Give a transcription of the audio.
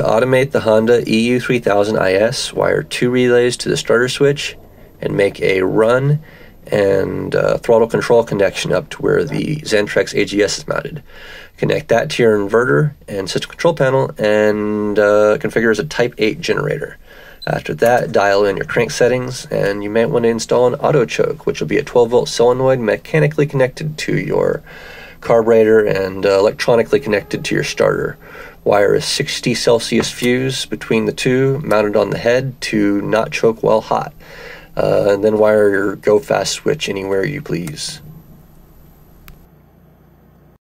To automate the Honda EU3000IS, wire two relays to the starter switch and make a run and uh, throttle control connection up to where the Xantrex AGS is mounted. Connect that to your inverter and system control panel and uh, configure as a Type 8 generator. After that, dial in your crank settings, and you might want to install an auto choke, which will be a 12 volt solenoid mechanically connected to your carburetor and uh, electronically connected to your starter. Wire a 60 Celsius fuse between the two, mounted on the head to not choke while hot. Uh, and then wire your go fast switch anywhere you please.